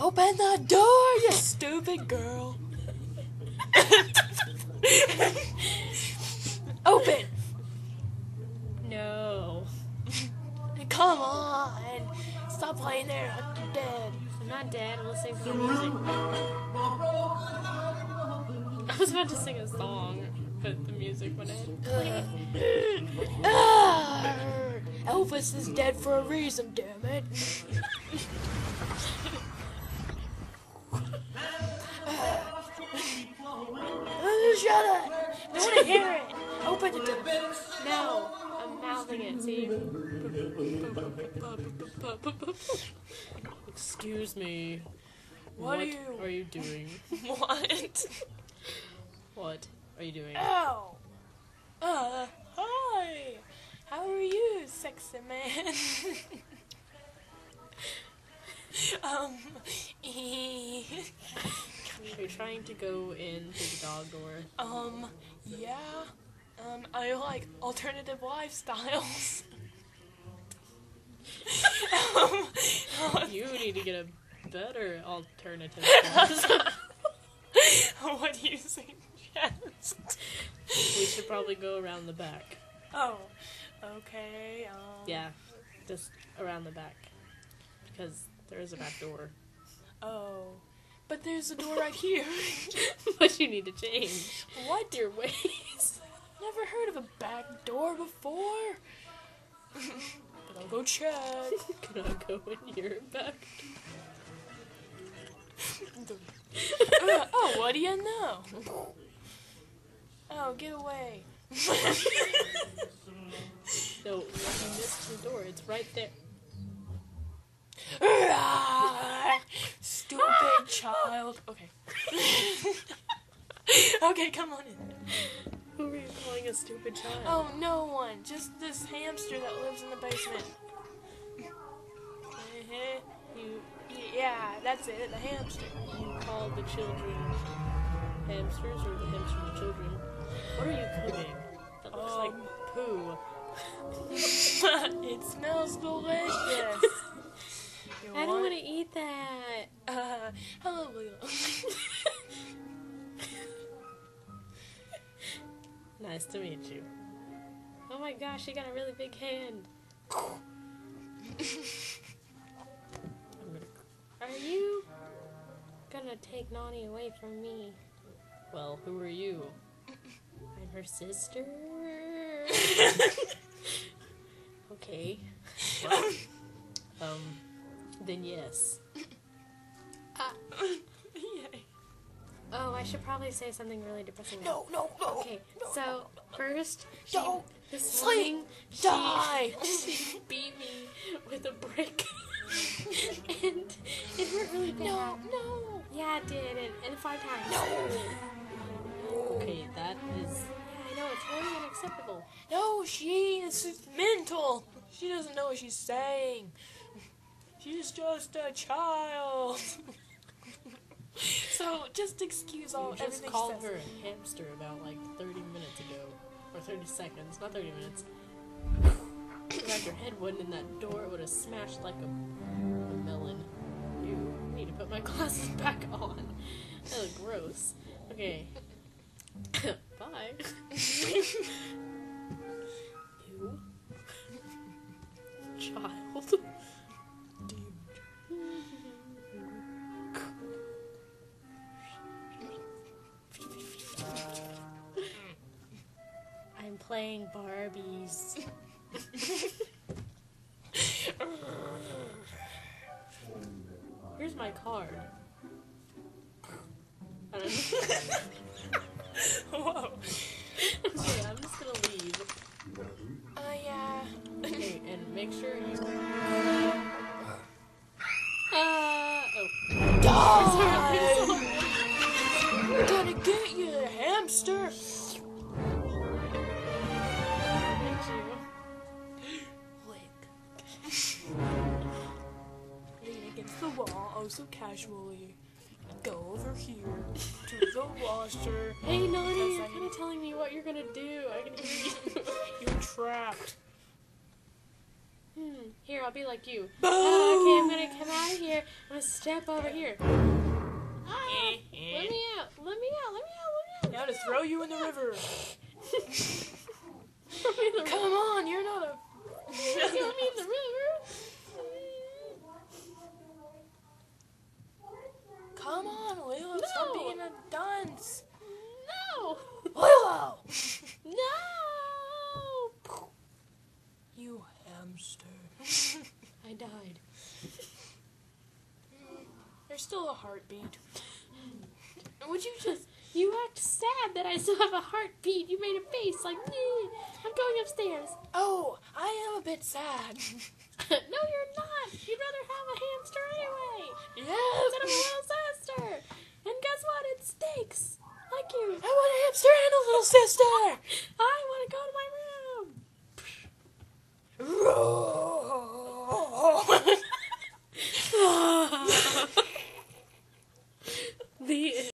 Open the door, you stupid girl. Open. No. Come on. Stop playing there. I'm dead. I'm not dead. I'm listening to the music. I was about to sing a song, but the music went in. Ah, Elvis is dead for a reason, damn it. Shut up! I want to hear it. Open the door. No, I'm mouthing it. See? Excuse me. What are you- are you doing? What? What are you doing? Ow. Uh, hi. How are you, sexy man? um, eh, Are you trying to go in through the dog door? um, yeah. Um, I like alternative lifestyles. um, You need to get a better alternative. what do you suggest? we should probably go around the back. Oh, okay. Um, Yeah, just around the back. Because there is a back door. Oh, but there's a door right here. but you need to change what? your ways. Never heard of a back door before. but I'll go check. Can I go in your back? Uh, oh, what do you know? Oh, get away. No, you missed the door. It's right there. Stupid child. Okay. okay, come on in. Who are you calling a stupid child? Oh, no one. Just this hamster that lives in the basement. You Yeah, that's it, the hamster. you called the children hamsters or the hamsters the children? What are you cooking? That looks like Um, poo. it smells delicious. You I don't want to eat that. Uh, hallelujah. Nice to meet you. Oh my gosh, you got a really big hand. Are you gonna take Nani away from me? Well, who are you? I'm her sister. okay. Well, um, then yes. Yay. Ah. Oh, I should probably say something really depressing. No, no, no. Okay, no, so no, first, she, Don't this sleep. morning, she, Die. she beat me with a brick, and it hurt really bad. no, no, Yeah, it did, and, and five times. no. Okay, that is. Yeah, I know it's really unacceptable. No, she is mental. She doesn't know what she's saying. She's just a child. so just excuse all You just everything called she says. her a hamster about like 30 minutes ago, or 30 seconds, not 30 minutes. Glad your head wasn't in that door. It would have smashed like a, a melon. You need to put my glasses back on. Look gross. Okay. Bye. playing Barbies. Here's my card. I don't know. Whoa. okay, I'm just gonna leave. Oh yeah. Okay, and make sure you. Uh, oh. Die! We're gonna get you, hamster. The wall, oh so casually. Go over here to the washer. Hey, Nani, you're kind of telling me what you're gonna do. I can hear you. You're trapped. hmm. Here, I'll be like you. Boom! Uh, okay, I'm gonna come out of here. I'm gonna step over here. Ah, let me out. Let me out. Let me out. Let me out. Now to throw you in the river. guns. No. Willow. no. You hamster. I died. There's still a heartbeat. Would you just? You act sad that I still have a heartbeat. You made a face like, me. I'm going upstairs. Oh, I am a bit sad. no, you're not. You'd rather have a hamster anyway. Yes. Instead of a little sister stinks. I you. I want a hamster and a little sister.